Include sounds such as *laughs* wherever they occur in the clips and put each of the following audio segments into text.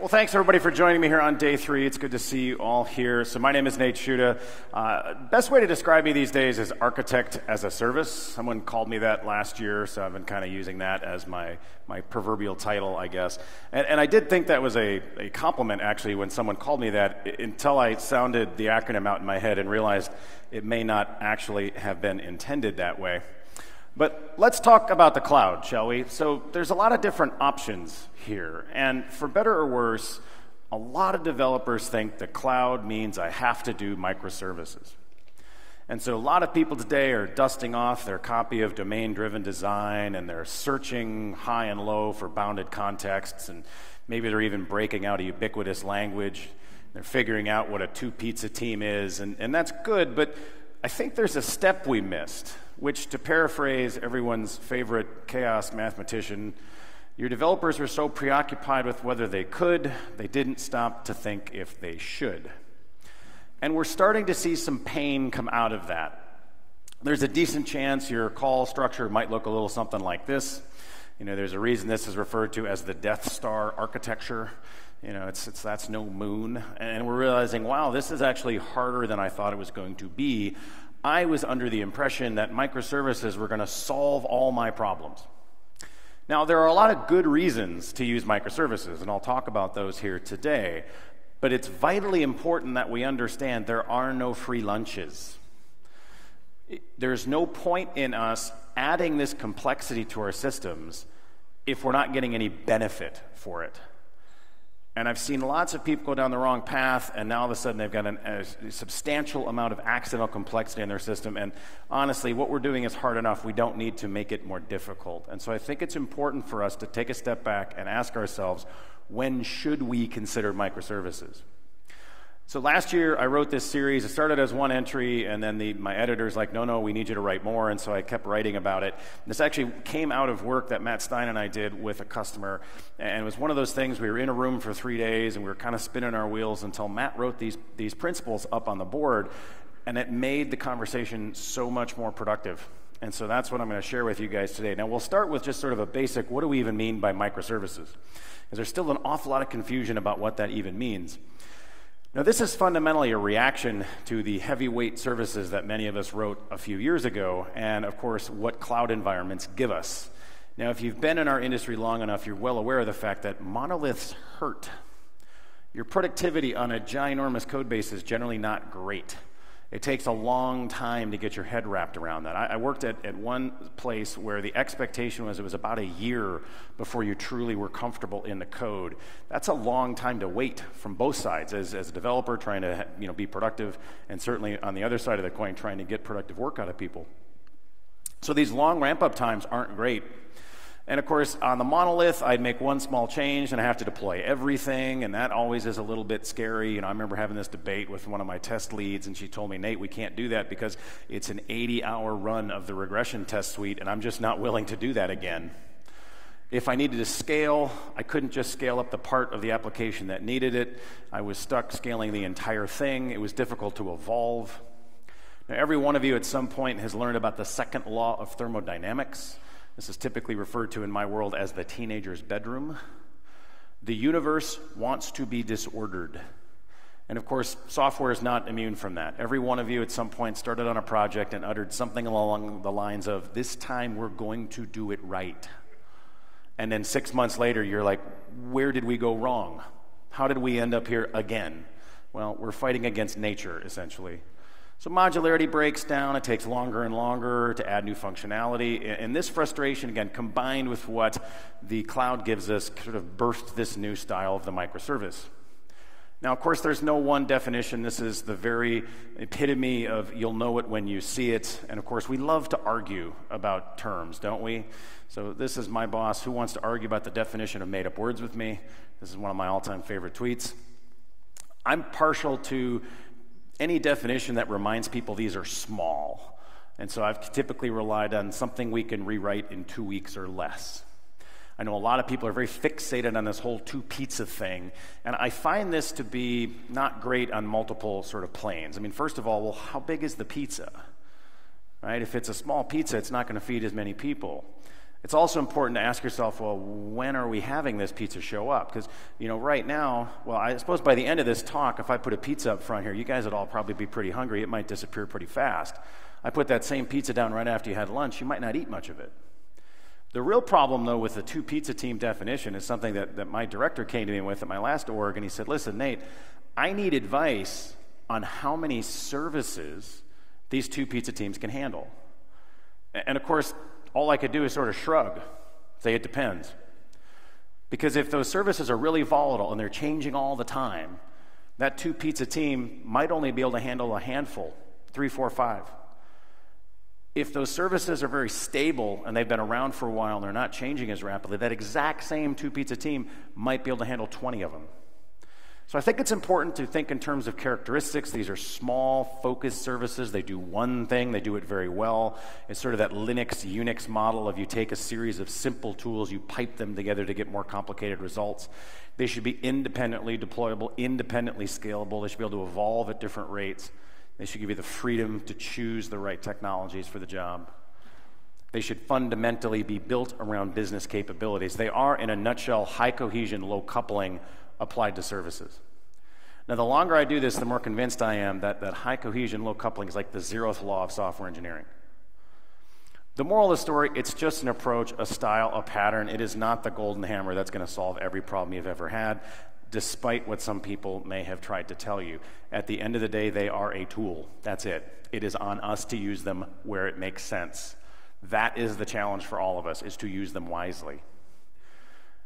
Well, thanks everybody for joining me here on day three. It's good to see you all here. So, my name is Nate Schutta. Uh, best way to describe me these days is architect as a service. Someone called me that last year, so I've been kind of using that as my, my proverbial title, I guess. And, and I did think that was a, a compliment, actually, when someone called me that, until I sounded the acronym out in my head and realized it may not actually have been intended that way. But let's talk about the cloud, shall we? So there's a lot of different options here. And for better or worse, a lot of developers think the cloud means I have to do microservices. And so a lot of people today are dusting off their copy of domain driven design and they're searching high and low for bounded contexts and maybe they're even breaking out a ubiquitous language. They're figuring out what a two pizza team is, and, and that's good, but I think there's a step we missed which, to paraphrase everyone's favorite chaos mathematician, your developers were so preoccupied with whether they could, they didn't stop to think if they should. And we're starting to see some pain come out of that. There's a decent chance your call structure might look a little something like this. You know, there's a reason this is referred to as the Death Star architecture. You know, it's, it's that's no moon. And we're realizing, wow, this is actually harder than I thought it was going to be. I was under the impression that microservices were going to solve all my problems. Now, there are a lot of good reasons to use microservices, and I'll talk about those here today. But it's vitally important that we understand there are no free lunches. There's no point in us adding this complexity to our systems if we're not getting any benefit for it. And I've seen lots of people go down the wrong path, and now all of a sudden they've got an, a substantial amount of accidental complexity in their system. And honestly, what we're doing is hard enough. We don't need to make it more difficult. And so I think it's important for us to take a step back and ask ourselves when should we consider microservices? So last year I wrote this series. It started as one entry, and then the, my editor's like, no, no, we need you to write more. And so I kept writing about it. This actually came out of work that Matt Stine and I did with a customer. And it was one of those things, we were in a room for three days, and we were kind of spinning our wheels until Matt wrote these, these principles up on the board. And it made the conversation so much more productive. And so that's what I'm going to share with you guys today. Now, we'll start with just sort of a basic what do we even mean by microservices? Because there's still an awful lot of confusion about what that even means. Now, this is fundamentally a reaction to the heavyweight services that many of us wrote a few years ago, and of course, what cloud environments give us. Now, if you've been in our industry long enough, you're well aware of the fact that monoliths hurt. Your productivity on a ginormous code base is generally not great. It takes a long time to get your head wrapped around that. I, I, worked at, at one place where the expectation was it was about a year before you truly were comfortable in the code. That's a long time to wait from both sides, as, as a developer trying to you know, be productive, and certainly on the other side of the coin, trying to get productive work out of people. So these long ramp up times aren't great. And of course, on the monolith, I'd make one small change and I have to deploy everything, and that always is a little bit scary. You know, I remember having this debate with one of my test leads, and she told me, Nate, we can't do that because it's an 80 hour run of the regression test suite, and I'm just not willing to do that again. If I needed to scale, I couldn't just scale up the part of the application that needed it. I was stuck scaling the entire thing. It was difficult to evolve. Now, every one of you at some point has learned about the second law of thermodynamics. This is typically referred to in my world as the teenager's bedroom. The universe wants to be disordered. And of course, software is not immune from that. Every one of you at some point started on a project and uttered something along the lines of, This time we're going to do it right. And then six months later, you're like, Where did we go wrong? How did we end up here again? Well, we're fighting against nature, essentially. So modularity breaks down. It takes longer and longer to add new functionality. And this frustration, again, combined with what the cloud gives us, sort of burst this new style of the microservice. Now, of course, there's no one definition. This is the very epitome of you'll know it when you see it. And of course, we love to argue about terms, don't we? So, this is my boss who wants to argue about the definition of made up words with me. This is one of my all time favorite tweets. I'm partial to any definition that reminds people these are small. And so I've typically relied on something we can rewrite in two weeks or less. I know a lot of people are very fixated on this whole two pizza thing, and I find this to be not great on multiple sort of planes. I mean, first of all, well, how big is the pizza? Right? If it's a small pizza, it's not going to feed as many people. It's also important to ask yourself, well, when are we having this pizza show up? Because, you know, right now, well, I suppose by the end of this talk, if I put a pizza up front here, you guys would all probably be pretty hungry. It might disappear pretty fast. I put that same pizza down right after you had lunch, you might not eat much of it. The real problem, though, with the two pizza team definition is something that, that my director came to me with at my last org, and he said, listen, Nate, I need advice on how many services these two pizza teams can handle. And of course, all I could do is sort of shrug, say it depends. Because if those services are really volatile and they're changing all the time, that two pizza team might only be able to handle a handful three, four, five. If those services are very stable and they've been around for a while and they're not changing as rapidly, that exact same two pizza team might be able to handle 20 of them. So I think it's important to think in terms of characteristics. These are small, focused services. They do one thing, they do it very well. It's sort of that Linux, Unix model of you take a series of simple tools, you pipe them together to get more complicated results. They should be independently deployable, independently scalable. They should be able to evolve at different rates. They should give you the freedom to choose the right technologies for the job. They should fundamentally be built around business capabilities. They are, in a nutshell, high cohesion, low coupling applied to services. Now, the longer I do this, the more convinced I am that, that high cohesion, low coupling is like the zeroth law of software engineering. The moral of the story, it's just an approach, a style, a pattern. It is not the golden hammer that's going to solve every problem you've ever had, despite what some people may have tried to tell you. At the end of the day, they are a tool. That's it. It is on us to use them where it makes sense. That is the challenge for all of us, is to use them wisely.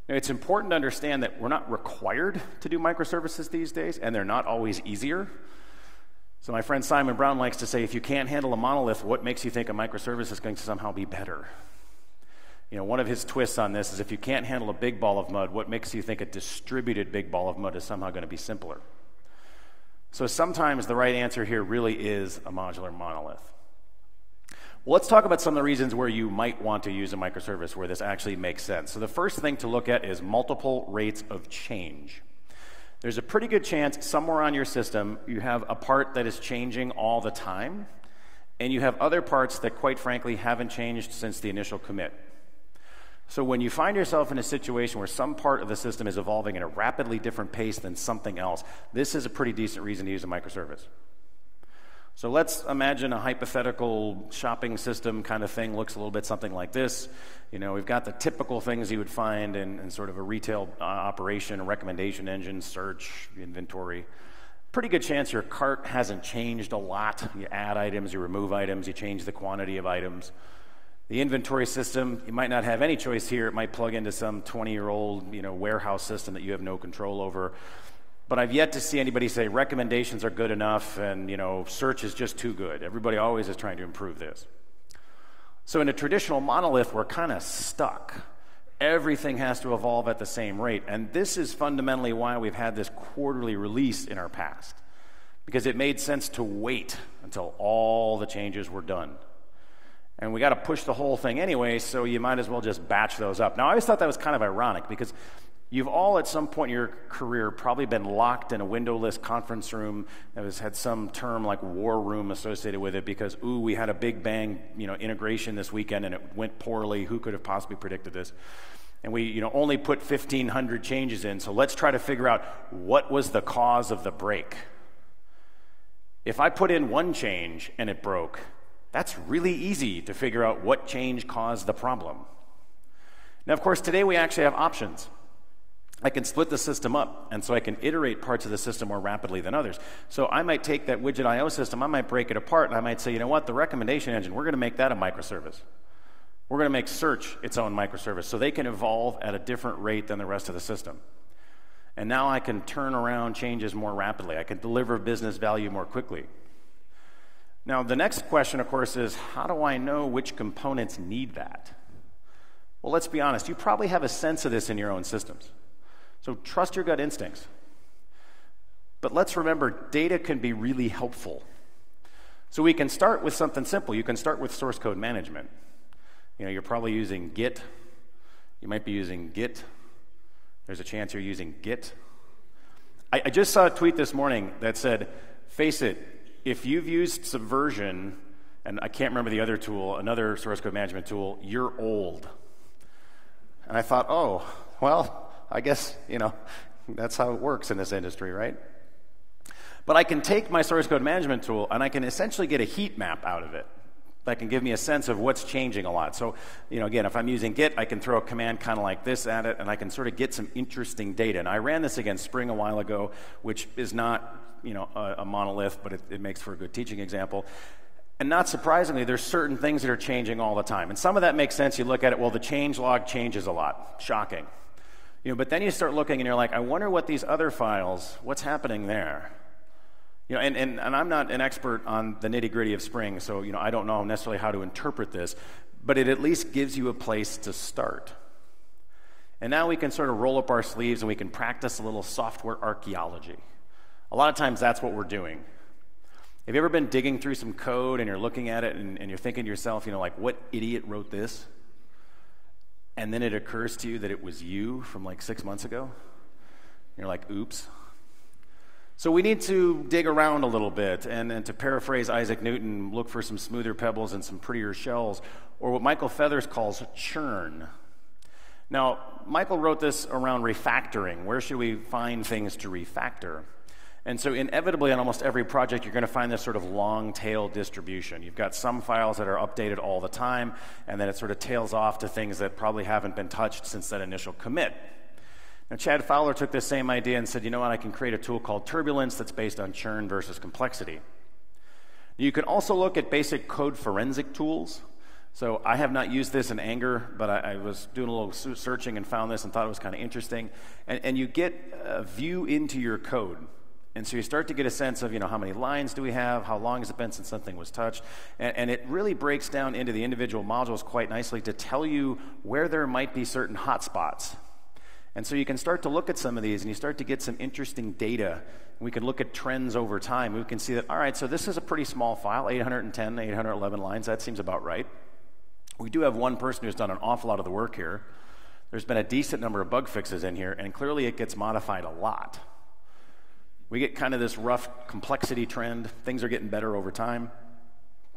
Now, it's important to understand that we're not required to do microservices these days, and they're not always easier. So, my friend Simon Brown likes to say if you can't handle a monolith, what makes you think a microservice is going to somehow be better? You know, one of his twists on this is if you can't handle a big ball of mud, what makes you think a distributed big ball of mud is somehow going to be simpler? So, sometimes the right answer here really is a modular monolith. Well, let's talk about some of the reasons where you might want to use a microservice where this actually makes sense. So, the first thing to look at is multiple rates of change. There's a pretty good chance somewhere on your system you have a part that is changing all the time, and you have other parts that, quite frankly, haven't changed since the initial commit. So, when you find yourself in a situation where some part of the system is evolving at a rapidly different pace than something else, this is a pretty decent reason to use a microservice. So let's imagine a hypothetical shopping system kind of thing looks a little bit something like this. You know, we've got the typical things you would find in, in sort of a retail uh, operation, a recommendation engine, search, inventory. Pretty good chance your cart hasn't changed a lot. You add items, you remove items, you change the quantity of items. The inventory system, you might not have any choice here. It might plug into some 20 year old you know, warehouse system that you have no control over. But I've yet to see anybody say recommendations are good enough and, you know, search is just too good. Everybody always is trying to improve this. So in a traditional monolith, we're kind of stuck. Everything has to evolve at the same rate. And this is fundamentally why we've had this quarterly release in our past, because it made sense to wait until all the changes were done. And we got to push the whole thing anyway, so you might as well just batch those up. Now, I always thought that was kind of ironic because You've all, at some point in your career, probably been locked in a windowless conference room that has had some term like war room associated with it because, ooh, we had a big bang, you know, integration this weekend and it went poorly. Who could have possibly predicted this? And we, you know, only put 1,500 changes in. So let's try to figure out what was the cause of the break. If I put in one change and it broke, that's really easy to figure out what change caused the problem. Now, of course, today we actually have options. I can split the system up, and so I can iterate parts of the system more rapidly than others. So I might take that widget IO system, I might break it apart, and I might say, you know what, the recommendation engine, we're going to make that a microservice. We're going to make search its own microservice so they can evolve at a different rate than the rest of the system. And now I can turn around changes more rapidly. I can deliver business value more quickly. Now, the next question, of course, is how do I know which components need that? Well, let's be honest, you probably have a sense of this in your own systems. So trust your gut instincts. But let's remember, data can be really helpful. So we can start with something simple. You can start with source code management. You know, you're probably using Git. You might be using Git. There's a chance you're using Git. I, I just saw a tweet this morning that said, face it, if you've used Subversion, and I can't remember the other tool, another source code management tool, you're old. And I thought, oh, well, I guess, you know, *laughs* that's how it works in this industry, right? But I can take my source code management tool and I can essentially get a heat map out of it that can give me a sense of what's changing a lot. So, you know, again, if I'm using Git, I can throw a command kind of like this at it and I can sort of get some interesting data. And I ran this against Spring a while ago, which is not, you know, a, a monolith, but it, it makes for a good teaching example. And not surprisingly, there's certain things that are changing all the time. And some of that makes sense. You look at it, well, the change log changes a lot. Shocking. You know, but then you start looking and you're like, I wonder what these other files, what's happening there? You know, and, and, and I'm not an expert on the nitty gritty of Spring, so you know, I don't know necessarily how to interpret this, but it at least gives you a place to start. And now we can sort of roll up our sleeves and we can practice a little software archaeology. A lot of times that's what we're doing. Have you ever been digging through some code and you're looking at it and, and you're thinking to yourself, you know, like, what idiot wrote this? And then it occurs to you that it was you from like six months ago? You're like, oops. So we need to dig around a little bit and, and, to paraphrase Isaac Newton, look for some smoother pebbles and some prettier shells, or what Michael Feathers calls churn. Now, Michael wrote this around refactoring. Where should we find things to refactor? And so, inevitably, on almost every project, you're going to find this sort of long tail distribution. You've got some files that are updated all the time, and then it sort of tails off to things that probably haven't been touched since that initial commit. Now, Chad Fowler took this same idea and said, you know what, I can create a tool called Turbulence that's based on churn versus complexity. You can also look at basic code forensic tools. So I have not used this in anger, but I, I was doing a little searching and found this and thought it was kind of interesting. And, and you get a view into your code. And so you start to get a sense of, you know, how many lines do we have? How long has it been since something was touched? And, and, it really breaks down into the individual modules quite nicely to tell you where there might be certain hotspots and so you can start to look at some of these and you start to get some interesting data. We can look at trends over time. We can see that, all right, so this is a pretty small file 810, 811 lines. That seems about right. We do have one person who's done an awful lot of the work here. There's been a decent number of bug fixes in here, and clearly it gets modified a lot. We get kind of this rough complexity trend. Things are getting better over time.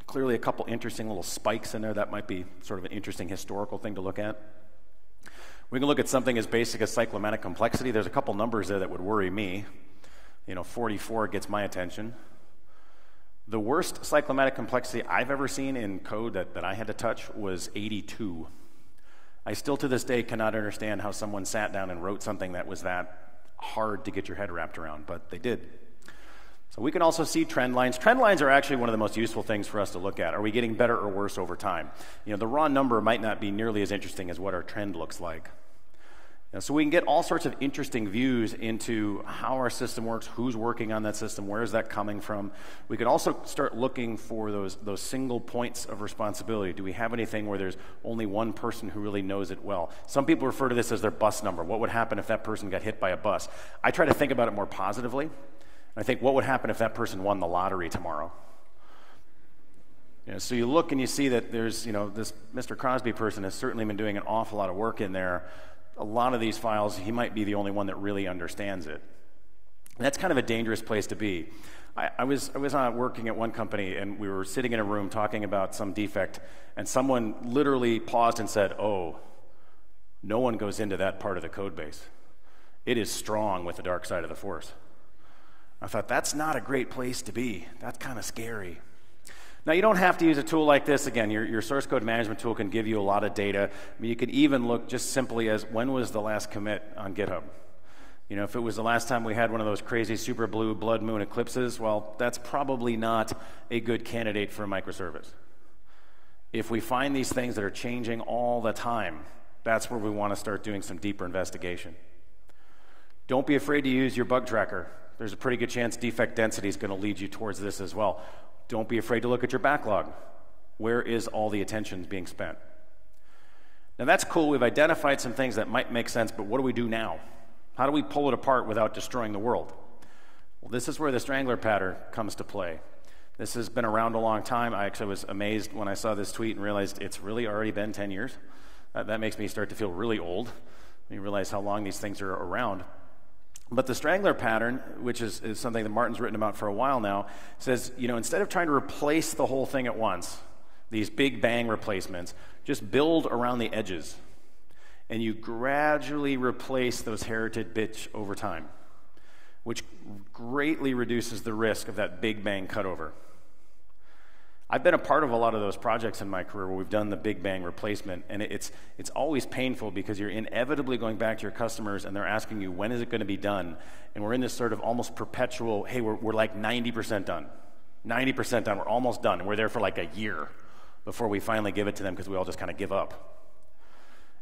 Clearly, a couple interesting little spikes in there. That might be sort of an interesting historical thing to look at. We can look at something as basic as cyclomatic complexity. There's a couple numbers there that would worry me. You know, 44 gets my attention. The worst cyclomatic complexity I've ever seen in code that, that I had to touch was 82. I still to this day cannot understand how someone sat down and wrote something that was that hard to get your head wrapped around, but they did. So we can also see trend lines. Trend lines are actually one of the most useful things for us to look at. Are we getting better or worse over time? You know, the raw number might not be nearly as interesting as what our trend looks like. Know, so we can get all sorts of interesting views into how our system works, who's working on that system, where is that coming from. We can also start looking for those, those single points of responsibility. Do we have anything where there's only one person who really knows it well? Some people refer to this as their bus number. What would happen if that person got hit by a bus? I try to think about it more positively. I think, what would happen if that person won the lottery tomorrow? You know, so you look and you see that there's, you know, this Mr. Crosby person has certainly been doing an awful lot of work in there. A lot of these files, he might be the only one that really understands it. And that's kind of a dangerous place to be. I, I was, I was uh, working at one company and we were sitting in a room talking about some defect, and someone literally paused and said, Oh, no one goes into that part of the code base. It is strong with the dark side of the force. I thought, that's not a great place to be. That's kind of scary. Now, you don't have to use a tool like this. Again, your, your source code management tool can give you a lot of data. You could even look just simply as when was the last commit on GitHub? You know, if it was the last time we had one of those crazy super blue blood moon eclipses, well, that's probably not a good candidate for a microservice. If we find these things that are changing all the time, that's where we want to start doing some deeper investigation. Don't be afraid to use your bug tracker there's a pretty good chance defect density is going to lead you towards this as well. Don't be afraid to look at your backlog. Where is all the attention being spent? Now that's cool. We've identified some things that might make sense, but what do we do now? How do we pull it apart without destroying the world? Well, this is where the strangler pattern comes to play. This has been around a long time. I actually was amazed when I saw this tweet and realized it's really already been 10 years. That makes me start to feel really old. You realize how long these things are around. But the strangler pattern, which is, is something that Martin's written about for a while now, says, you know, instead of trying to replace the whole thing at once, these big bang replacements, just build around the edges. and you gradually replace those heritage bits over time, which greatly reduces the risk of that big bang cutover. I've been a part of a lot of those projects in my career where we've done the big bang replacement, and it's, it's always painful because you're inevitably going back to your customers and they're asking you, when is it going to be done? And we're in this sort of almost perpetual, hey, we're, we're like 90% done. 90% done, we're almost done. And we're there for like a year before we finally give it to them because we all just kind of give up.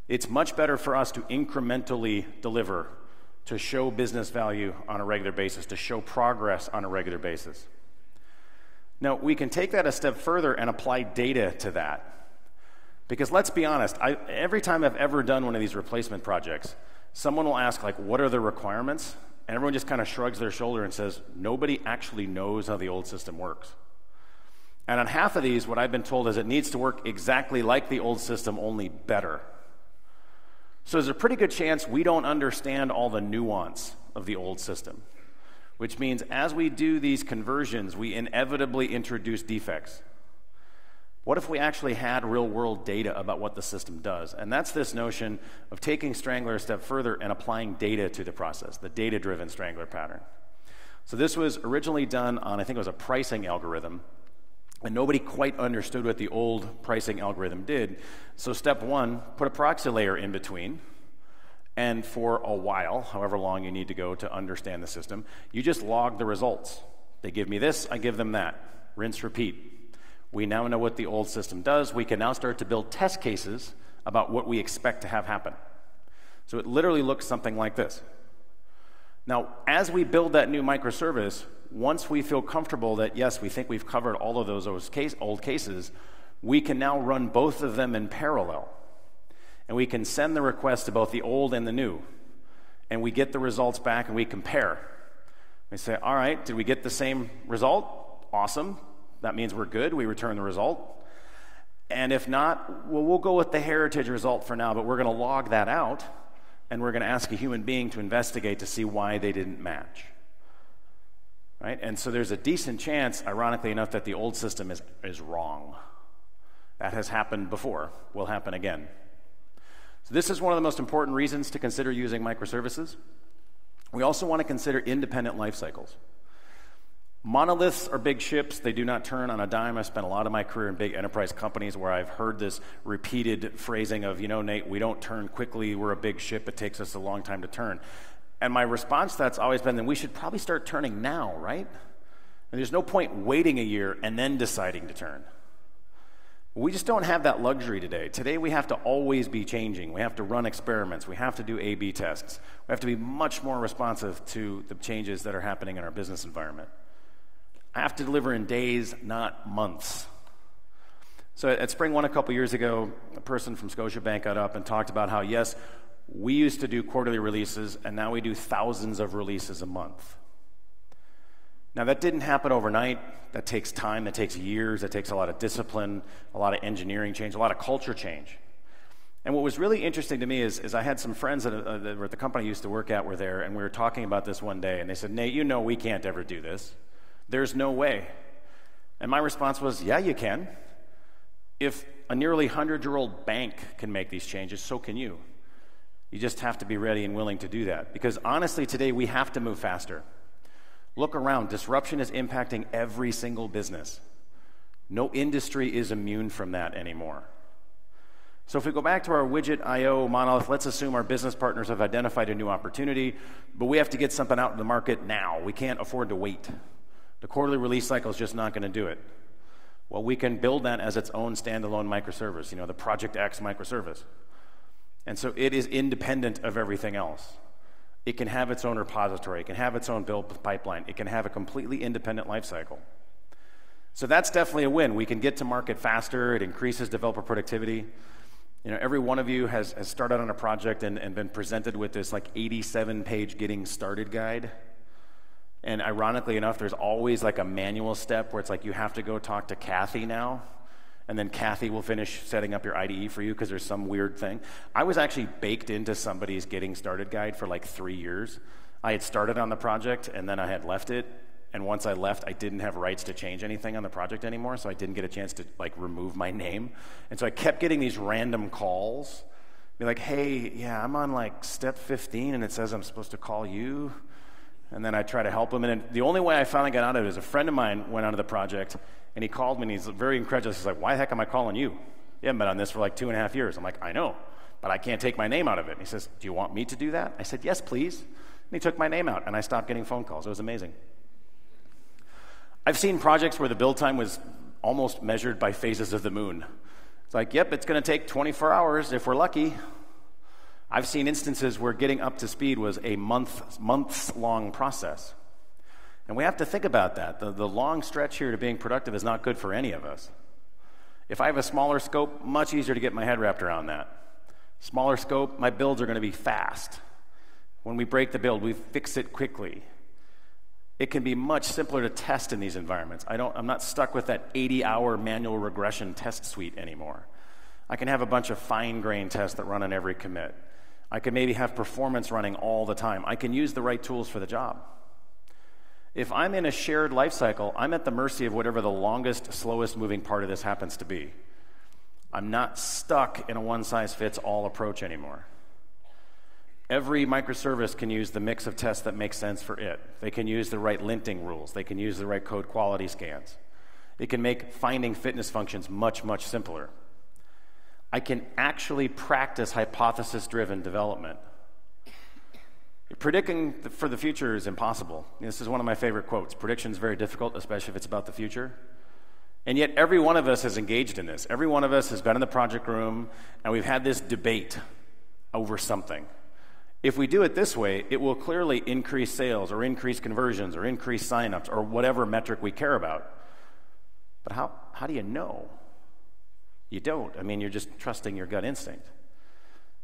It's much better for us to incrementally deliver, to show business value on a regular basis, to show progress on a regular basis. Now, we can take that a step further and apply data to that. Because let's be honest, I, every time I've ever done one of these replacement projects, someone will ask, like, what are the requirements? And everyone just kind of shrugs their shoulder and says, nobody actually knows how the old system works. And on half of these, what I've been told is it needs to work exactly like the old system, only better. So there's a pretty good chance we don't understand all the nuance of the old system which means as we do these conversions, we inevitably introduce defects. What if we actually had real world data about what the system does? And that's this notion of taking Strangler a step further and applying data to the process, the data driven Strangler pattern. So this was originally done on, I think it was a pricing algorithm, and nobody quite understood what the old pricing algorithm did. So, step one, put a proxy layer in between and for a while, however long you need to go to understand the system, you just log the results. They give me this, I give them that. Rinse, repeat. We now know what the old system does. We can now start to build test cases about what we expect to have happen. So it literally looks something like this. Now, as we build that new microservice, once we feel comfortable that, yes, we think we've covered all of those, old cases, we can now run both of them in parallel and we can send the request to both the old and the new. And we get the results back and we compare. We say, all right, did we get the same result? Awesome. That means we're good. We return the result. And if not, well, we'll go with the heritage result for now, but we're going to log that out and we're going to ask a human being to investigate to see why they didn't match. Right? And so there's a decent chance, ironically enough, that the old system is, is wrong. That has happened before, will happen again. So, this is one of the most important reasons to consider using microservices. We also want to consider independent life cycles. Monoliths are big ships. They do not turn on a dime. I spent a lot of my career in big enterprise companies where I've heard this repeated phrasing of, you know, Nate, we don't turn quickly. We're a big ship. It takes us a long time to turn. And my response to that's always been, then we should probably start turning now, right? And there's no point waiting a year and then deciding to turn. We just don't have that luxury today. Today, we have to always be changing. We have to run experiments. We have to do A B tests. We have to be much more responsive to the changes that are happening in our business environment. I have to deliver in days, not months. So at Spring One a couple years ago, a person from Scotiabank got up and talked about how, yes, we used to do quarterly releases, and now we do thousands of releases a month. Now, that didn't happen overnight. That takes time, that takes years, that takes a lot of discipline, a lot of engineering change, a lot of culture change. And what was really interesting to me is, is I had some friends that, uh, that were at the company I used to work at were there, and we were talking about this one day, and they said, Nate, you know we can't ever do this. There's no way. And my response was, Yeah, you can. If a nearly 100 year old bank can make these changes, so can you. You just have to be ready and willing to do that. Because honestly, today we have to move faster. Look around. Disruption is impacting every single business. No industry is immune from that anymore. So if we go back to our widget IO monolith, let's assume our business partners have identified a new opportunity, but we have to get something out in the market now. We can't afford to wait. The quarterly release cycle is just not going to do it. Well, we can build that as its own standalone microservice, you know, the Project X microservice. And so it is independent of everything else. It can have its own repository, it can have its own build pipeline, it can have a completely independent lifecycle. So that's definitely a win. We can get to market faster, it increases developer productivity. You know, every one of you has, has started on a project and, and been presented with this like 87 page getting started guide. And ironically enough, there's always like a manual step where it's like you have to go talk to Kathy now and then Kathy will finish setting up your IDE for you because there's some weird thing. I was actually baked into somebody's getting started guide for like three years. I had started on the project and then I had left it. And once I left, I didn't have rights to change anything on the project anymore, so I didn't get a chance to like remove my name. And so I kept getting these random calls Be like, hey, yeah, I'm on like step 15 and it says I'm supposed to call you. And then I try to help them. And the only way I finally got out of it is a friend of mine went onto the project and he called me and he's very incredulous. He's like, why the heck am I calling you? You haven't been on this for like two and a half years. I'm like, I know, but I can't take my name out of it. And he says, Do you want me to do that? I said, Yes, please. And he took my name out and I stopped getting phone calls. It was amazing. I've seen projects where the build time was almost measured by phases of the moon. It's like, yep, it's going to take 24 hours if we're lucky. I've seen instances where getting up to speed was a month, months long process. And we have to think about that. The, the long stretch here to being productive is not good for any of us. If I have a smaller scope, much easier to get my head wrapped around that. Smaller scope, my builds are going to be fast. When we break the build, we fix it quickly. It can be much simpler to test in these environments. I don't, I'm not stuck with that 80 hour manual regression test suite anymore. I can have a bunch of fine grained tests that run on every commit. I can maybe have performance running all the time. I can use the right tools for the job. If I'm in a shared life cycle, I'm at the mercy of whatever the longest, slowest moving part of this happens to be. I'm not stuck in a one size fits all approach anymore. Every microservice can use the mix of tests that make sense for it. They can use the right linting rules. They can use the right code quality scans. It can make finding fitness functions much, much simpler. I can actually practice hypothesis driven development. Predicting for the future is impossible. This is one of my favorite quotes. Prediction is very difficult, especially if it's about the future. And yet, every one of us has engaged in this. Every one of us has been in the project room, and we've had this debate over something. If we do it this way, it will clearly increase sales or increase conversions or increase signups or whatever metric we care about. But how, how do you know? You don't. I mean, you're just trusting your gut instinct.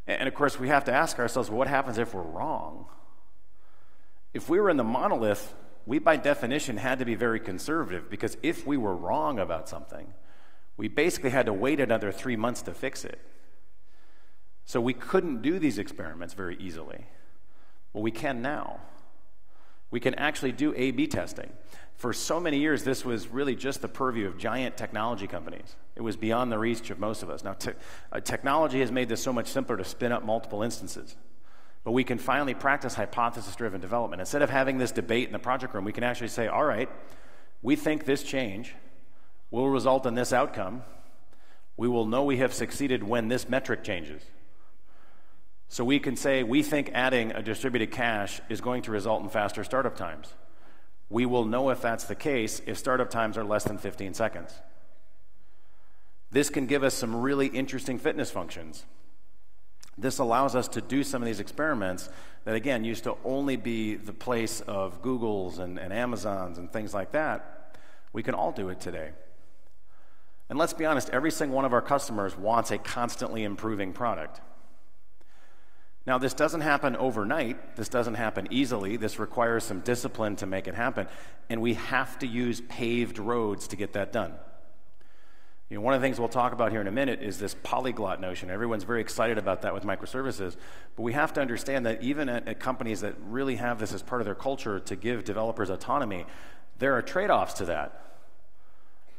And of course, we have to ask ourselves what happens if we're wrong? If we were in the monolith, we by definition had to be very conservative because if we were wrong about something, we basically had to wait another three months to fix it. So we couldn't do these experiments very easily. Well, we can now. We can actually do A B testing. For so many years, this was really just the purview of giant technology companies. It was beyond the reach of most of us. Now, te- uh, technology has made this so much simpler to spin up multiple instances. But we can finally practice hypothesis driven development. Instead of having this debate in the project room, we can actually say, all right, we think this change will result in this outcome. We will know we have succeeded when this metric changes. So we can say we think adding a distributed cache is going to result in faster startup times. We will know if that's the case if startup times are less than 15 seconds. This can give us some really interesting fitness functions. This allows us to do some of these experiments that, again, used to only be the place of Googles and, and Amazons and things like that. We can all do it today. And let's be honest, every single one of our customers wants a constantly improving product. Now, this doesn't happen overnight. This doesn't happen easily. This requires some discipline to make it happen. And we have to use paved roads to get that done. You know, one of the things we'll talk about here in a minute is this polyglot notion. Everyone's very excited about that with microservices. But we have to understand that even at, at companies that really have this as part of their culture to give developers autonomy, there are trade offs to that,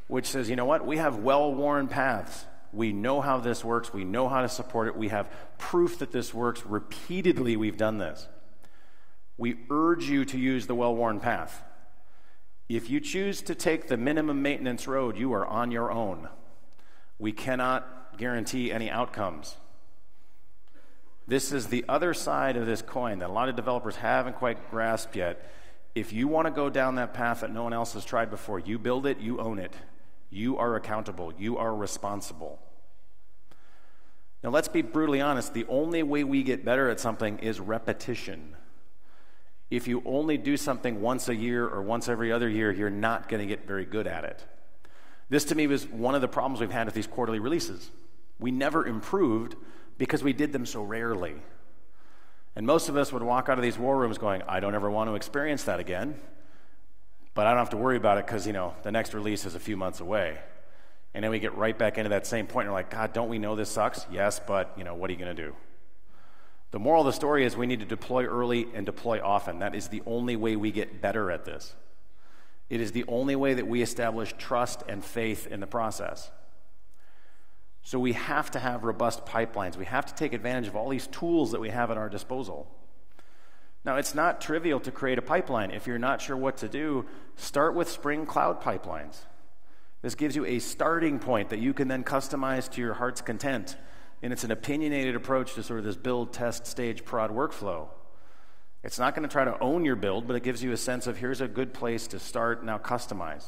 which says, you know what, we have well worn paths. We know how this works. We know how to support it. We have proof that this works. Repeatedly, we've done this. We urge you to use the well worn path. If you choose to take the minimum maintenance road, you are on your own. We cannot guarantee any outcomes. This is the other side of this coin that a lot of developers haven't quite grasped yet. If you want to go down that path that no one else has tried before, you build it, you own it. You are accountable. You are responsible. Now, let's be brutally honest. The only way we get better at something is repetition. If you only do something once a year or once every other year, you're not going to get very good at it. This, to me, was one of the problems we've had with these quarterly releases. We never improved because we did them so rarely. And most of us would walk out of these war rooms going, I don't ever want to experience that again. But I don't have to worry about it because, you know, the next release is a few months away. And then we get right back into that same point. And we're like, God, don't we know this sucks? Yes, but, you know, what are you going to do? The moral of the story is we need to deploy early and deploy often. That is the only way we get better at this. It is the only way that we establish trust and faith in the process. So we have to have robust pipelines. We have to take advantage of all these tools that we have at our disposal. Now, it's not trivial to create a pipeline. If you're not sure what to do, start with Spring Cloud Pipelines. This gives you a starting point that you can then customize to your heart's content. And it's an opinionated approach to sort of this build, test, stage, prod workflow. It's not going to try to own your build, but it gives you a sense of here's a good place to start, now customize.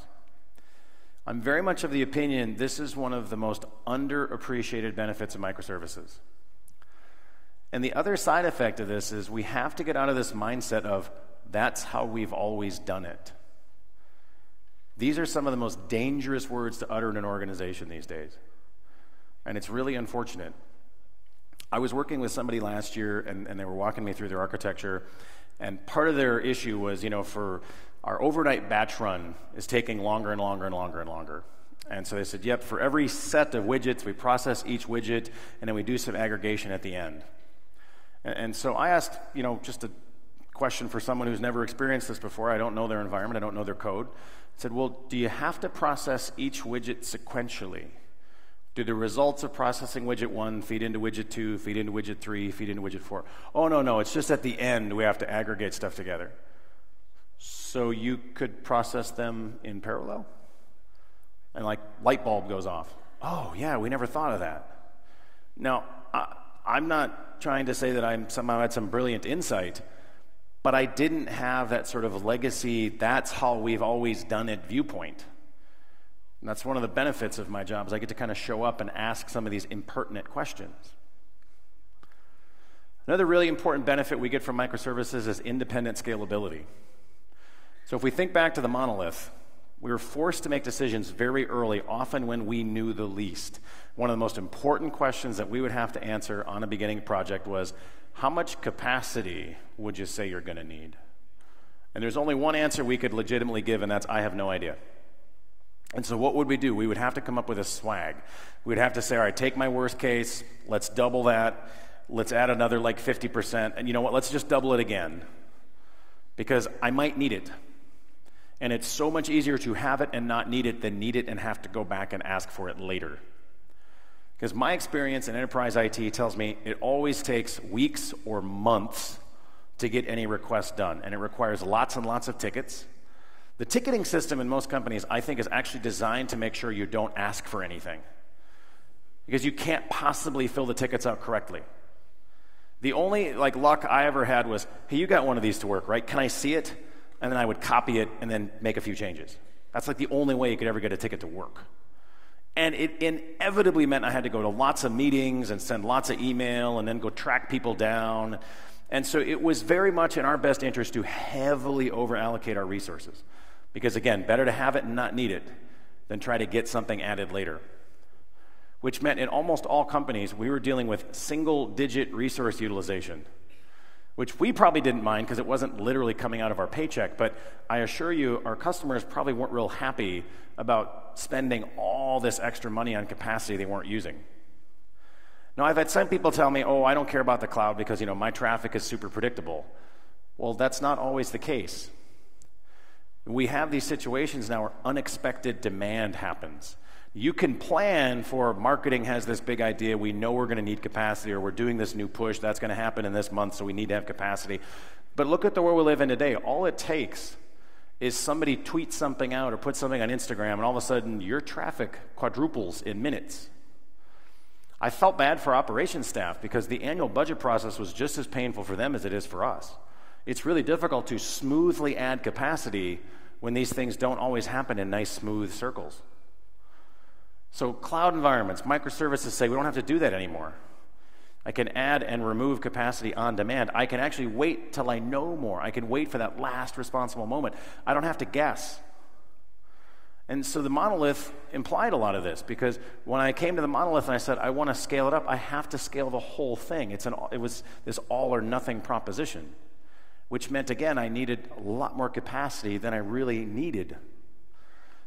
I'm very much of the opinion this is one of the most underappreciated benefits of microservices. And the other side effect of this is we have to get out of this mindset of that's how we've always done it. These are some of the most dangerous words to utter in an organization these days. And it's really unfortunate. I was working with somebody last year, and, and they were walking me through their architecture. And part of their issue was, you know, for our overnight batch run is taking longer and longer and longer and longer. And so they said, yep, for every set of widgets, we process each widget, and then we do some aggregation at the end. And, and so I asked, you know, just a question for someone who's never experienced this before. I don't know their environment, I don't know their code. I said, well, do you have to process each widget sequentially? Do the results of processing widget one feed into widget two, feed into widget three, feed into widget four? Oh, no, no, it's just at the end we have to aggregate stuff together. So you could process them in parallel? And like light bulb goes off. Oh, yeah, we never thought of that. Now, I, I'm not trying to say that I'm somehow had some brilliant insight, but I didn't have that sort of legacy, that's how we've always done it viewpoint. And that's one of the benefits of my job is I get to kind of show up and ask some of these impertinent questions. Another really important benefit we get from microservices is independent scalability. So if we think back to the monolith, we were forced to make decisions very early, often when we knew the least. One of the most important questions that we would have to answer on a beginning project was how much capacity would you say you're going to need? And there's only one answer we could legitimately give, and that's I have no idea. And so, what would we do? We would have to come up with a swag. We'd have to say, all right, take my worst case, let's double that, let's add another like 50%, and you know what, let's just double it again because I might need it. And it's so much easier to have it and not need it than need it and have to go back and ask for it later. Because my experience in enterprise IT tells me it always takes weeks or months to get any request done, and it requires lots and lots of tickets the ticketing system in most companies, I think, is actually designed to make sure you don't ask for anything because you can't possibly fill the tickets out correctly. The only like luck I ever had was, hey, you got one of these to work, right? Can I see it? And then I would copy it and then make a few changes. That's like the only way you could ever get a ticket to work. And it inevitably meant I had to go to lots of meetings and send lots of email and then go track people down. And so it was very much in our best interest to heavily over allocate our resources. Because again, better to have it and not need it than try to get something added later. Which meant in almost all companies, we were dealing with single digit resource utilization, which we probably didn't mind because it wasn't literally coming out of our paycheck. But I assure you, our customers probably weren't real happy about spending all this extra money on capacity they weren't using. Now, I've had some people tell me, oh, I don't care about the cloud because, you know, my traffic is super predictable. Well, that's not always the case. We have these situations now where unexpected demand happens. You can plan for marketing has this big idea. We know we're going to need capacity, or we're doing this new push. That's going to happen in this month, so we need to have capacity. But look at the world we live in today. All it takes is somebody tweets something out or puts something on Instagram, and all of a sudden your traffic quadruples in minutes. I felt bad for operations staff because the annual budget process was just as painful for them as it is for us. It's really difficult to smoothly add capacity when these things don't always happen in nice, smooth circles. So, cloud environments, microservices say we don't have to do that anymore. I can add and remove capacity on demand. I can actually wait till I know more. I can wait for that last responsible moment. I don't have to guess. And so the monolith implied a lot of this because when I came to the monolith and I said, I want to scale it up, I have to scale the whole thing. It's an, it was this all or nothing proposition which meant, again, I needed a lot more capacity than I really needed.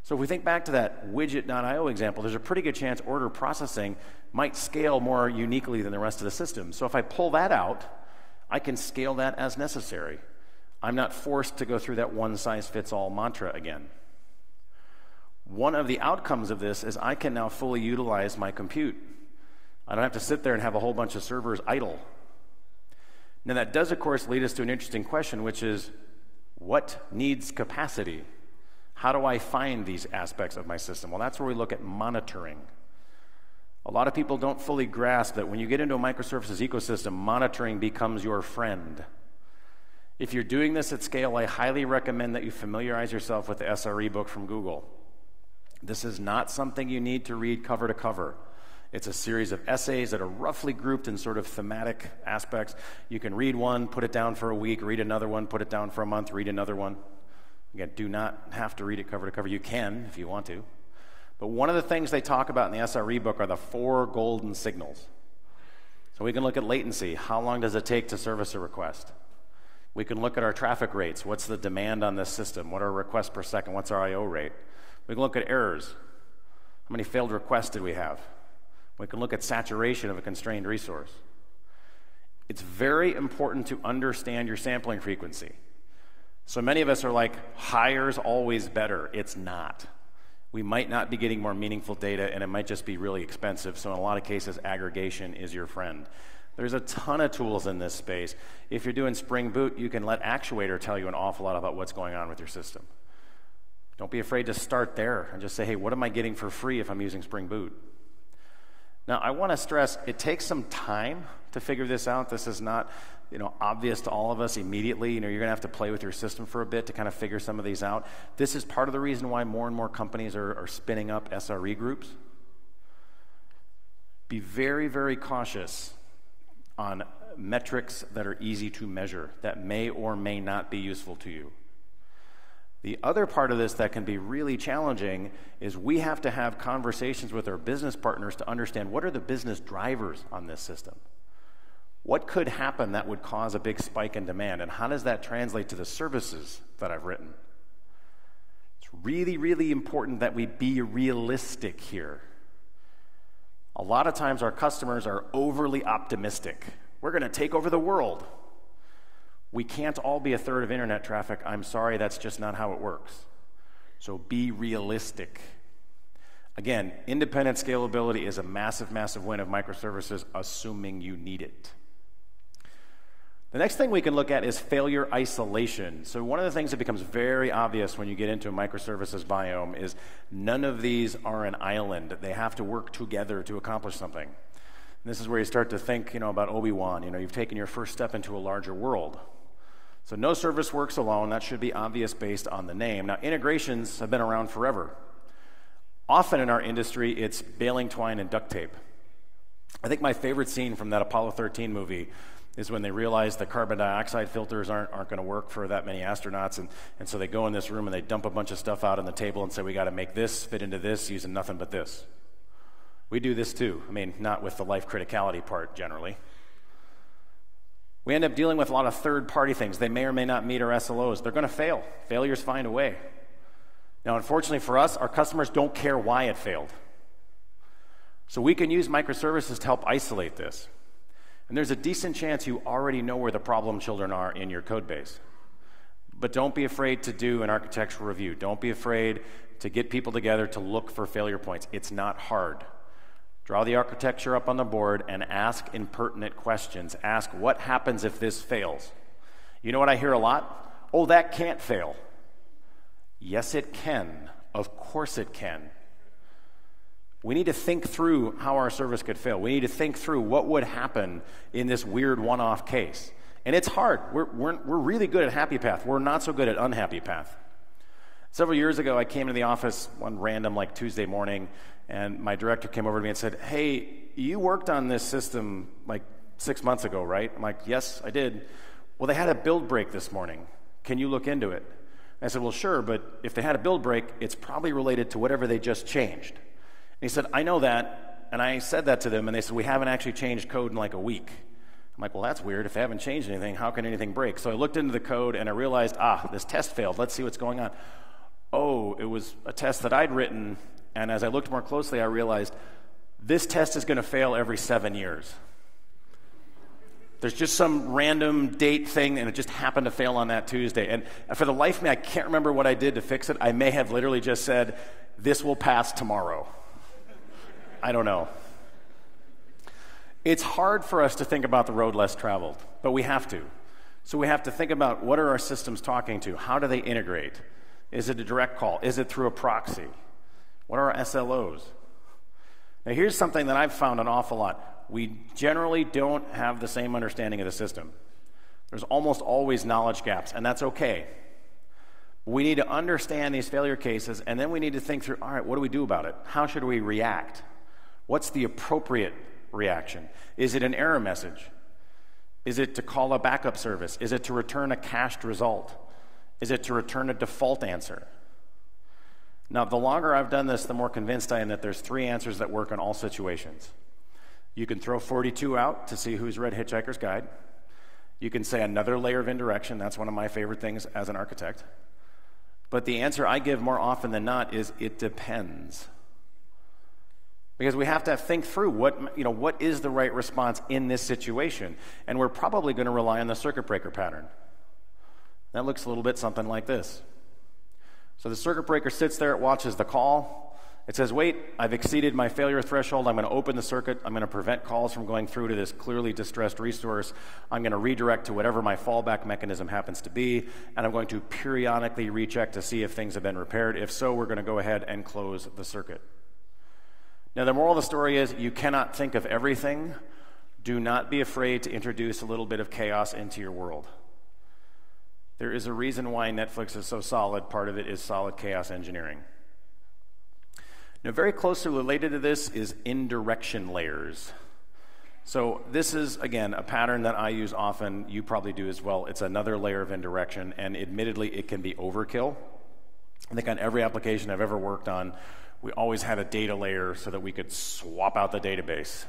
So if we think back to that widget.io example, there's a pretty good chance order processing might scale more uniquely than the rest of the system. So if I pull that out, I can scale that as necessary. I'm not forced to go through that one size fits all mantra again. One of the outcomes of this is I can now fully utilize my compute. I don't have to sit there and have a whole bunch of servers idle. Now, that does, of course, lead us to an interesting question, which is what needs capacity? How do I find these aspects of my system? Well, that's where we look at monitoring. A lot of people don't fully grasp that when you get into a microservices ecosystem, monitoring becomes your friend. If you're doing this at scale, I highly recommend that you familiarize yourself with the SRE book from Google. This is not something you need to read cover to cover. It's a series of essays that are roughly grouped in sort of thematic aspects. You can read one, put it down for a week, read another one, put it down for a month, read another one. Again, do not have to read it cover to cover. You can if you want to. But one of the things they talk about in the SRE book are the four golden signals. So we can look at latency. How long does it take to service a request? We can look at our traffic rates. What's the demand on this system? What are requests per second? What's our I/O rate? We can look at errors. How many failed requests did we have? We can look at saturation of a constrained resource. It's very important to understand your sampling frequency. So many of us are like, higher is always better. It's not. We might not be getting more meaningful data, and it might just be really expensive. So, in a lot of cases, aggregation is your friend. There's a ton of tools in this space. If you're doing Spring Boot, you can let Actuator tell you an awful lot about what's going on with your system. Don't be afraid to start there and just say, hey, what am I getting for free if I'm using Spring Boot? Now, I want to stress it takes some time to figure this out. This is not you know, obvious to all of us immediately. You know, you're going to have to play with your system for a bit to kind of figure some of these out. This is part of the reason why more and more companies are, are spinning up SRE groups. Be very, very cautious on metrics that are easy to measure, that may or may not be useful to you. The other part of this that can be really challenging is we have to have conversations with our business partners to understand what are the business drivers on this system. What could happen that would cause a big spike in demand, and how does that translate to the services that I've written? It's really, really important that we be realistic here. A lot of times our customers are overly optimistic. We're going to take over the world. We can't all be a third of internet traffic. I'm sorry, that's just not how it works. So be realistic. Again, independent scalability is a massive, massive win of microservices, assuming you need it. The next thing we can look at is failure isolation. So, one of the things that becomes very obvious when you get into a microservices biome is none of these are an island. They have to work together to accomplish something. And this is where you start to think, you know, about Obi-Wan. You know, you've taken your first step into a larger world. So, no service works alone. That should be obvious based on the name. Now, integrations have been around forever. Often in our industry, it's baling twine and duct tape. I think my favorite scene from that Apollo 13 movie is when they realize the carbon dioxide filters aren't, aren't going to work for that many astronauts. And, and so they go in this room and they dump a bunch of stuff out on the table and say, we got to make this fit into this using nothing but this. We do this too. I mean, not with the life criticality part generally. We end up dealing with a lot of third party things. They may or may not meet our SLOs. They're going to fail. Failures find a way. Now, unfortunately for us, our customers don't care why it failed. So we can use microservices to help isolate this. And there's a decent chance you already know where the problem children are in your code base. But don't be afraid to do an architectural review. Don't be afraid to get people together to look for failure points. It's not hard. Draw the architecture up on the board and ask impertinent questions. Ask, what happens if this fails? You know what I hear a lot? Oh, that can't fail. Yes, it can. Of course it can. We need to think through how our service could fail. We need to think through what would happen in this weird one off case. And it's hard. We're, we're, we're really good at happy path. We're not so good at unhappy path. Several years ago, I came into the office one random, like Tuesday morning, and my director came over to me and said, Hey, you worked on this system like six months ago, right? I'm like, Yes, I did. Well, they had a build break this morning. Can you look into it? I said, Well, sure, but if they had a build break, it's probably related to whatever they just changed he said, I know that. And I said that to them, and they said, We haven't actually changed code in like a week. I'm like, Well, that's weird. If they haven't changed anything, how can anything break? So I looked into the code and I realized, ah, this test failed. Let's see what's going on. Oh, it was a test that I'd written. And as I looked more closely, I realized this test is going to fail every seven years. There's just some random date thing, and it just happened to fail on that Tuesday. And for the life of me, I can't remember what I did to fix it. I may have literally just said, This will pass tomorrow. I don't know. It's hard for us to think about the road less traveled, but we have to. So we have to think about what are our systems talking to? How do they integrate? Is it a direct call? Is it through a proxy? What are our SLOs? Now, here's something that I've found an awful lot. We generally don't have the same understanding of the system. There's almost always knowledge gaps, and that's okay. We need to understand these failure cases, and then we need to think through all right, what do we do about it? How should we react? What's the appropriate reaction? Is it an error message? Is it to call a backup service? Is it to return a cached result? Is it to return a default answer? Now, the longer I've done this, the more convinced I am that there's three answers that work in all situations. You can throw 42 out to see who's read Hitchhiker's Guide. You can say another layer of indirection. That's one of my favorite things as an architect. But the answer I give more often than not is it depends. Because we have to think through what, you know, what is the right response in this situation. And we're probably going to rely on the circuit breaker pattern. That looks a little bit something like this. So the circuit breaker sits there, it watches the call. It says, wait, I've exceeded my failure threshold. I'm going to open the circuit. I'm going to prevent calls from going through to this clearly distressed resource. I'm going to redirect to whatever my fallback mechanism happens to be. And I'm going to periodically recheck to see if things have been repaired. If so, we're going to go ahead and close the circuit. Now, the moral of the story is you cannot think of everything. Do not be afraid to introduce a little bit of chaos into your world. There is a reason why Netflix is so solid. Part of it is solid chaos engineering. Now, very closely related to this is indirection layers. So, this is, again, a pattern that I use often. You probably do as well. It's another layer of indirection, and admittedly, it can be overkill. I think on every application I've ever worked on, we always had a data layer so that we could swap out the database.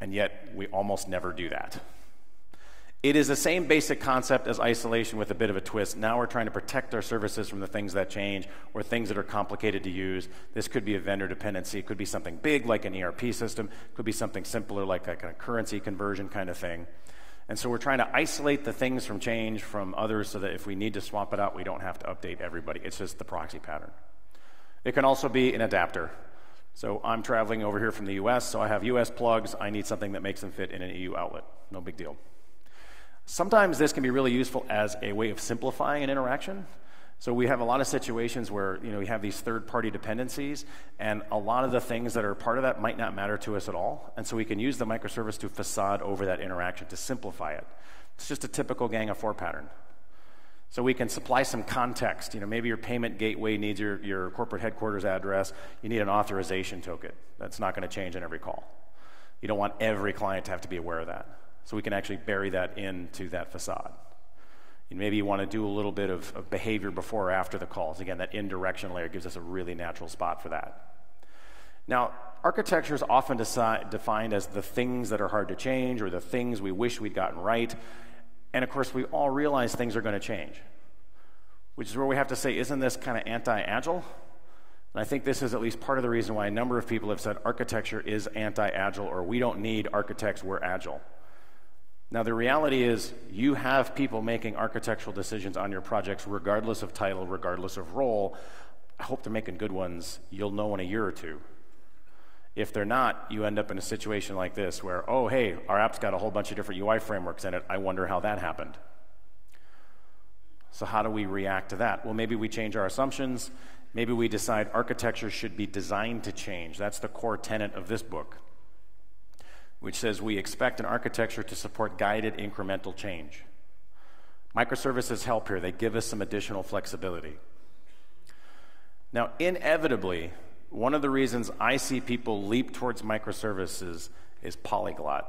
And yet, we almost never do that. It is the same basic concept as isolation with a bit of a twist. Now we're trying to protect our services from the things that change or things that are complicated to use. This could be a vendor dependency. It could be something big like an ERP system. It could be something simpler like a, kind of currency conversion kind of thing. And so we're trying to isolate the things from change from others so that if we need to swap it out, we don't have to update everybody. It's just the proxy pattern. It can also be an adapter. So I'm traveling over here from the US, so I have US plugs. I need something that makes them fit in an EU outlet. No big deal. Sometimes this can be really useful as a way of simplifying an interaction. So we have a lot of situations where you know we have these third-party dependencies, and a lot of the things that are part of that might not matter to us at all. And so we can use the microservice to facade over that interaction to simplify it. It's just a typical gang of four pattern. So we can supply some context. You know, maybe your payment gateway needs your, your corporate headquarters address. You need an authorization token. That's not going to change in every call. You don't want every client to have to be aware of that. So we can actually bury that into that facade. And maybe you want to do a little bit of, of behavior before or after the calls. Again, that indirection layer gives us a really natural spot for that. Now, architecture is often defined as the things that are hard to change or the things we wish we'd gotten right. And of course, we all realize things are going to change, which is where we have to say, isn't this kind of anti agile? And I think this is at least part of the reason why a number of people have said architecture is anti agile or we don't need architects, we're agile. Now, the reality is, you have people making architectural decisions on your projects, regardless of title, regardless of role. I hope they're making good ones. You'll know in a year or two. If they're not, you end up in a situation like this where, oh, hey, our app's got a whole bunch of different UI frameworks in it. I wonder how that happened. So, how do we react to that? Well, maybe we change our assumptions. Maybe we decide architecture should be designed to change. That's the core tenet of this book which says we expect an architecture to support guided incremental change. Microservices help here, they give us some additional flexibility. Now, inevitably, one of the reasons I see people leap towards microservices is polyglot.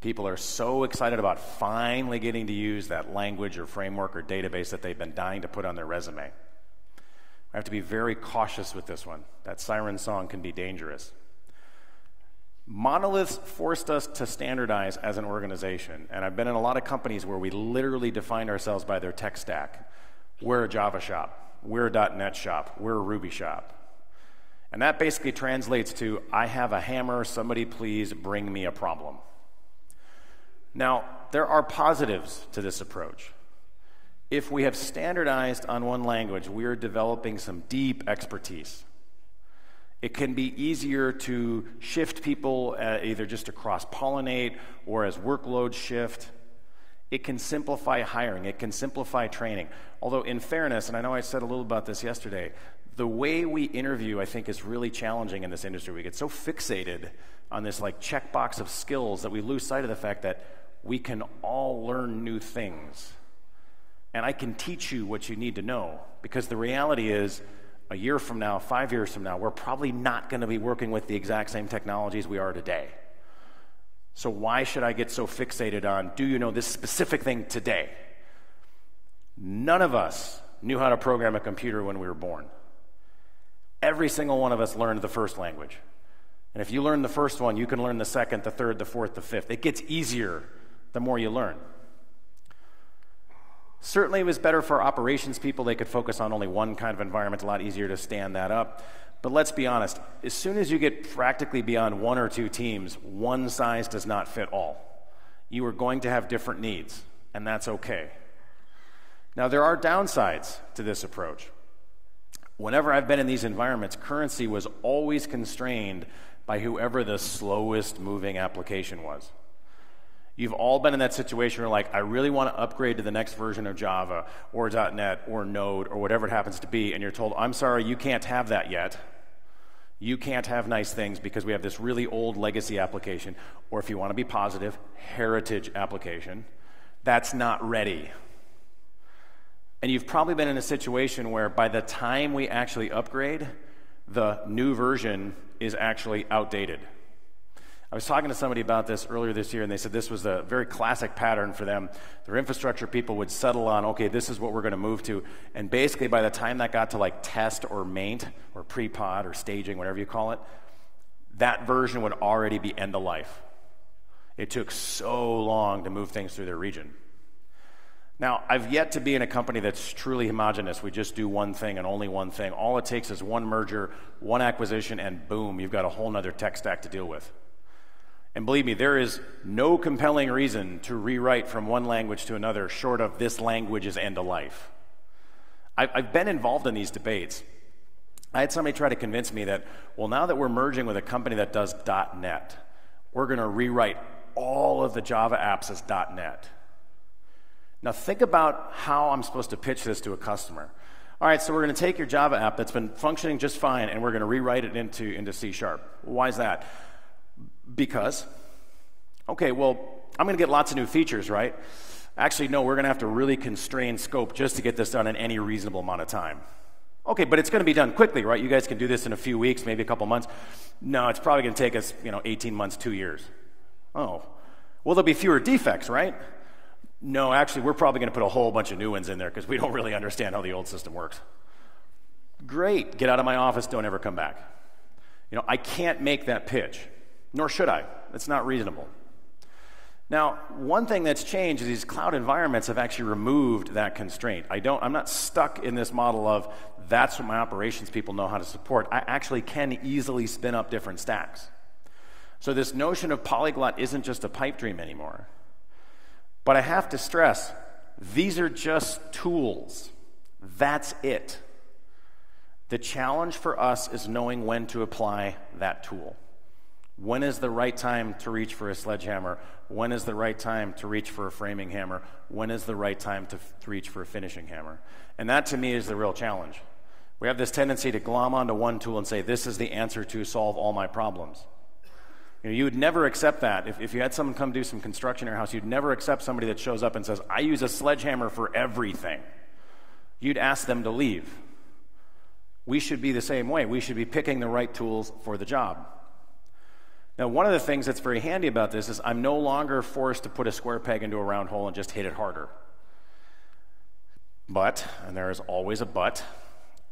People are so excited about finally getting to use that language or framework or database that they've been dying to put on their resume. I have to be very cautious with this one. That siren song can be dangerous. Monoliths forced us to standardize as an organization. And I've been in a lot of companies where we literally define ourselves by their tech stack. We're a Java shop, we're a .NET shop, we're a Ruby shop. And that basically translates to I have a hammer, somebody please bring me a problem. Now, there are positives to this approach. If we have standardized on one language, we are developing some deep expertise. It can be easier to shift people uh, either just to cross pollinate or as workloads shift. It can simplify hiring, it can simplify training. Although, in fairness, and I know I said a little about this yesterday, the way we interview, I think, is really challenging in this industry. We get so fixated on this like checkbox of skills that we lose sight of the fact that we can all learn new things. And I can teach you what you need to know because the reality is, a year from now, five years from now, we're probably not going to be working with the exact same technologies we are today. So, why should I get so fixated on, do you know this specific thing today? None of us knew how to program a computer when we were born. Every single one of us learned the first language. And if you learn the first one, you can learn the second, the third, the fourth, the fifth. It gets easier the more you learn. Certainly, it was better for operations people. They could focus on only one kind of environment, a lot easier to stand that up. But let's be honest, as soon as you get practically beyond one or two teams, one size does not fit all. You are going to have different needs, and that's okay. Now, there are downsides to this approach. Whenever I've been in these environments, currency was always constrained by whoever the slowest moving application was. You've all been in that situation where, like, I really want to upgrade to the next version of Java or .NET or Node or whatever it happens to be, and you're told, I'm sorry, you can't have that yet. You can't have nice things because we have this really old legacy application, or if you want to be positive, heritage application. That's not ready. And you've probably been in a situation where by the time we actually upgrade, the new version is actually outdated. I was talking to somebody about this earlier this year, and they said this was a very classic pattern for them. Their infrastructure people would settle on, okay, this is what we're going to move to. And basically, by the time that got to like test or maint or pre prod or staging, whatever you call it, that version would already be end of life. It took so long to move things through their region. Now, I've yet to be in a company that's truly homogenous. We just do one thing and only one thing. All it takes is one merger, one acquisition, and boom, you've got a whole other tech stack to deal with. And believe me, there is no compelling reason to rewrite from one language to another short of this language is end of life. I've been involved in these debates. I had somebody try to convince me that, well, now that we're merging with a company that does .NET, we're going to rewrite all of the Java apps as .NET. Now think about how I'm supposed to pitch this to a customer. All right, so we're going to take your Java app that's been functioning just fine and we're going to rewrite it into, into C Sharp. Why is that? Because, okay, well, I'm going to get lots of new features, right? Actually, no, we're going to have to really constrain scope just to get this done in any reasonable amount of time. Okay, but it's going to be done quickly, right? You guys can do this in a few weeks, maybe a couple months. No, it's probably going to take us, you know, 18 months, two years. Oh, well, there'll be fewer defects, right? No, actually, we're probably going to put a whole bunch of new ones in there because we don't really understand how the old system works. Great, get out of my office, don't ever come back. You know, I can't make that pitch nor should I. It's not reasonable. Now, one thing that's changed is these cloud environments have actually removed that constraint. I don't, I'm not stuck in this model of that's what my operations people know how to support. I actually can easily spin up different stacks. So, this notion of polyglot isn't just a pipe dream anymore. But I have to stress these are just tools. That's it. The challenge for us is knowing when to apply that tool. When is the right time to reach for a sledgehammer? When is the right time to reach for a framing hammer? When is the right time to, to reach for a finishing hammer? And that to me is the real challenge. We have this tendency to glom onto one tool and say, this is the answer to solve all my problems. You, know, you would never accept that. If, if you had someone come do some construction in your house, you'd never accept somebody that shows up and says, I use a sledgehammer for everything. You'd ask them to leave. We should be the same way. We should be picking the right tools for the job. Now, one of the things that's very handy about this is I'm no longer forced to put a square peg into a round hole and just hit it harder. But, and there is always a but,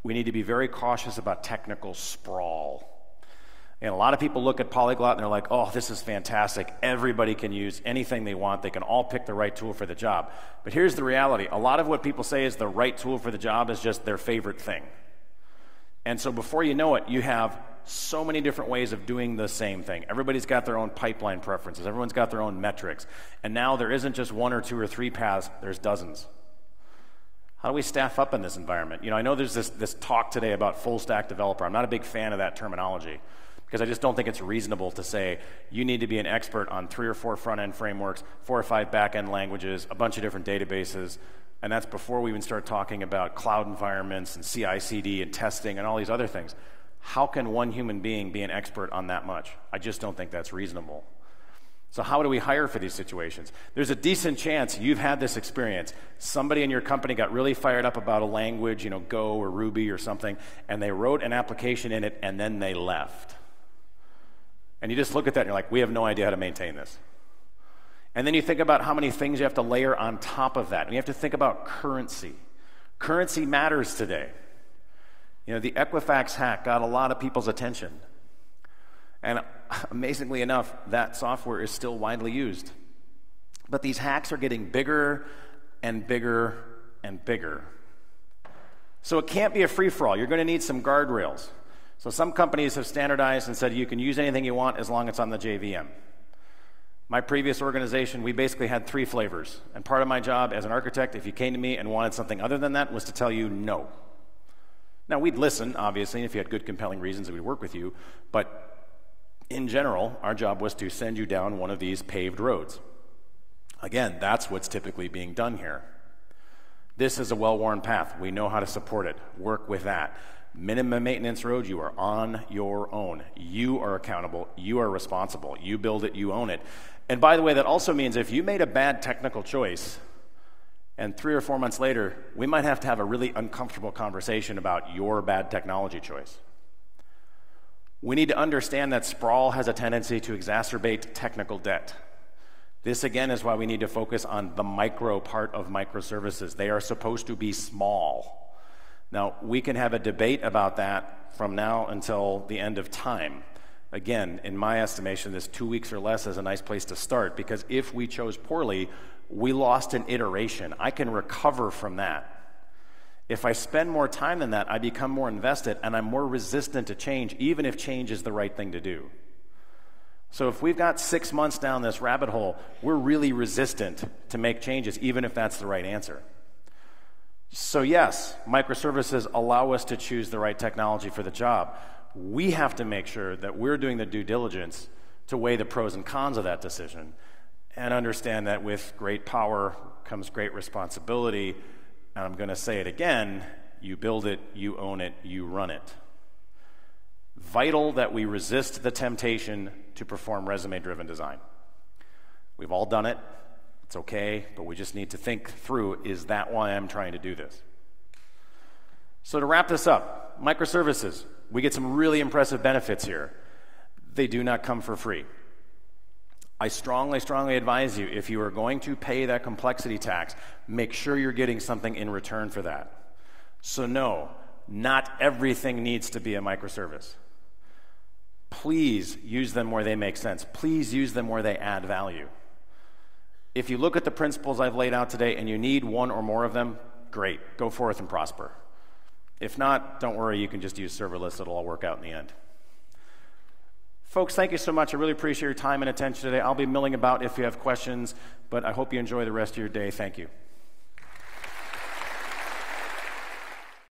we need to be very cautious about technical sprawl. And a lot of people look at Polyglot and they're like, oh, this is fantastic. Everybody can use anything they want. They can all pick the right tool for the job. But here's the reality a lot of what people say is the right tool for the job is just their favorite thing. And so before you know it, you have so many different ways of doing the same thing. Everybody's got their own pipeline preferences, everyone's got their own metrics. And now there isn't just one or two or three paths, there's dozens. How do we staff up in this environment? You know, I know there's this, this talk today about full stack developer. I'm not a big fan of that terminology because I just don't think it's reasonable to say you need to be an expert on three or four front end frameworks, four or five back end languages, a bunch of different databases. And that's before we even start talking about cloud environments and CI CD and testing and all these other things. How can one human being be an expert on that much? I just don't think that's reasonable. So, how do we hire for these situations? There's a decent chance you've had this experience. Somebody in your company got really fired up about a language, you know, Go or Ruby or something, and they wrote an application in it and then they left. And you just look at that and you're like, we have no idea how to maintain this. And then you think about how many things you have to layer on top of that. And you have to think about currency. Currency matters today. You know, the Equifax hack got a lot of people's attention. And *laughs* amazingly enough, that software is still widely used. But these hacks are getting bigger and bigger and bigger. So it can't be a free for all. You're going to need some guardrails. So some companies have standardized and said you can use anything you want as long as it's on the JVM. My previous organization, we basically had three flavors. And part of my job as an architect, if you came to me and wanted something other than that, was to tell you no. Now, we'd listen, obviously, if you had good, compelling reasons, we'd work with you. But in general, our job was to send you down one of these paved roads. Again, that's what's typically being done here. This is a well worn path. We know how to support it. Work with that. Minimum maintenance road, you are on your own. You are accountable. You are responsible. You build it, you own it. And by the way, that also means if you made a bad technical choice, and three or four months later, we might have to have a really uncomfortable conversation about your bad technology choice. We need to understand that sprawl has a tendency to exacerbate technical debt. This, again, is why we need to focus on the micro part of microservices. They are supposed to be small. Now, we can have a debate about that from now until the end of time. Again, in my estimation, this two weeks or less is a nice place to start because if we chose poorly, we lost an iteration. I can recover from that. If I spend more time than that, I become more invested and I'm more resistant to change, even if change is the right thing to do. So if we've got six months down this rabbit hole, we're really resistant to make changes, even if that's the right answer. So, yes, microservices allow us to choose the right technology for the job. We have to make sure that we're doing the due diligence to weigh the pros and cons of that decision and understand that with great power comes great responsibility and I'm going to say it again you build it, you own it, you run it. Vital that we resist the temptation to perform resume driven design. We've all done it. It's okay, but we just need to think through is that why I'm trying to do this? So, to wrap this up, microservices, we get some really impressive benefits here. They do not come for free. I strongly, strongly advise you if you are going to pay that complexity tax, make sure you're getting something in return for that. So, no, not everything needs to be a microservice. Please use them where they make sense. Please use them where they add value. If you look at the principles I've laid out today and you need one or more of them, great, go forth and prosper. If not, don't worry, you can just use serverless, it'll all work out in the end. Folks, thank you so much. I really appreciate your time and attention today. I'll be milling about if you have questions, but I hope you enjoy the rest of your day. Thank you.